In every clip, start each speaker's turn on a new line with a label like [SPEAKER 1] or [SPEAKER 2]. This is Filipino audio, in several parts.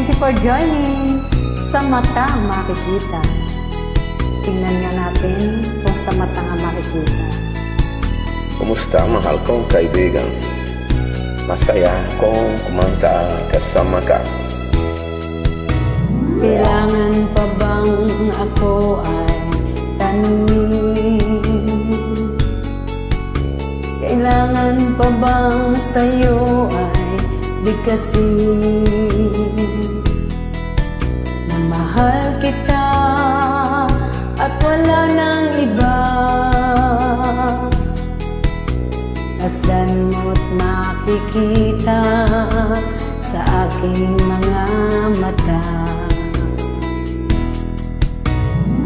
[SPEAKER 1] Thank you for joining sa mata ang makikita. Tingnan nga natin kung sa mata ang makikita.
[SPEAKER 2] Kumusta mahal kong kaibigan? Masaya akong kumanta kasama ka
[SPEAKER 1] Kailangan pa bang ako ay tanungin? Kailangan pa bang sa'yo ay bigkasin? Na mahal kita at wala nang iba. Masdan mo't makikita sa aking mga mata.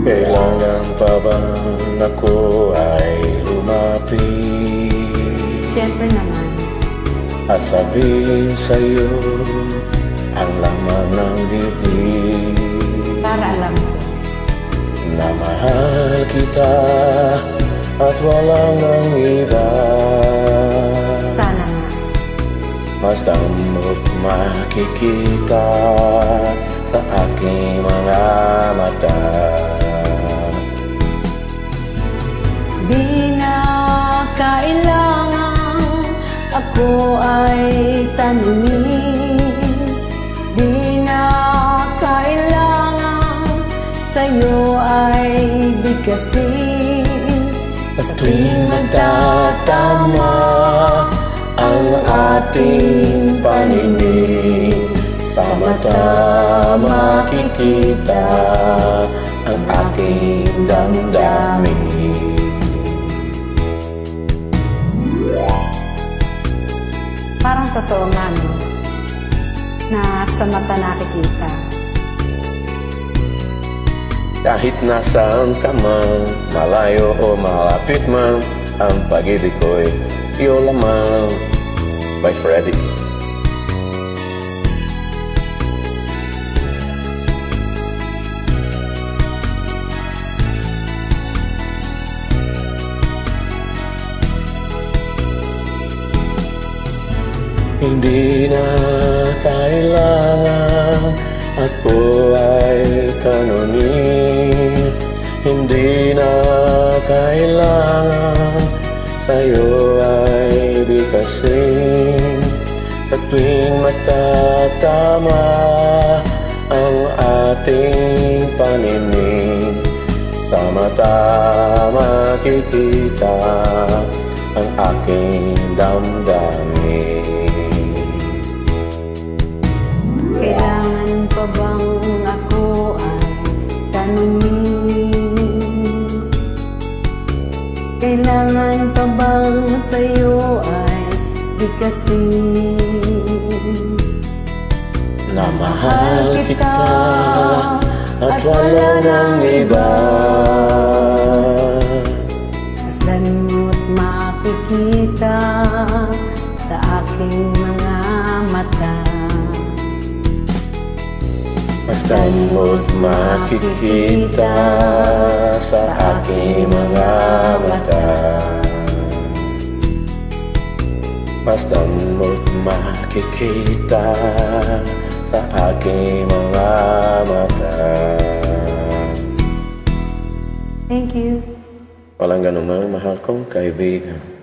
[SPEAKER 2] Kailangan pa bang ako ay lumapit?
[SPEAKER 1] Siyempre naman,
[SPEAKER 2] At sabihin sa'yo ang laman ng dibdib
[SPEAKER 1] para alam ko.
[SPEAKER 2] Na mahal kita at walang ang iba
[SPEAKER 1] Sana nga.
[SPEAKER 2] Mas damo't makikita sa aking mga mata
[SPEAKER 1] ako ay tanungin. Di na kailangan sa'yo ay bigkasin.
[SPEAKER 2] At tuwing magtatama ang ating paningin Sa mata makikita ang aking damdamin
[SPEAKER 1] totoo nga, no? Na sa mata nakikita.
[SPEAKER 2] Kahit nasaan ka man, malayo o malapit man Ang pag-ibig ko'y iyo lamang By Freddy Hindi na kailangan ako ay tanungin Hindi na kailangan sa'yo ay bigkasin. Sa tuwing magtatama ang ating paningin Sa mata makikita ang aking damdamin
[SPEAKER 1] pa bang sa'yo ay bigkasin?
[SPEAKER 2] Na mahal kita at wala nang iba.
[SPEAKER 1] Masdan mo't makikita sa aking mga mata.
[SPEAKER 2] Basta mo't makikita sa aking mga mata Basta mo't makikita sa aking mga mata
[SPEAKER 1] Thank you.
[SPEAKER 2] Walang ganun man, mahal kong kaibigan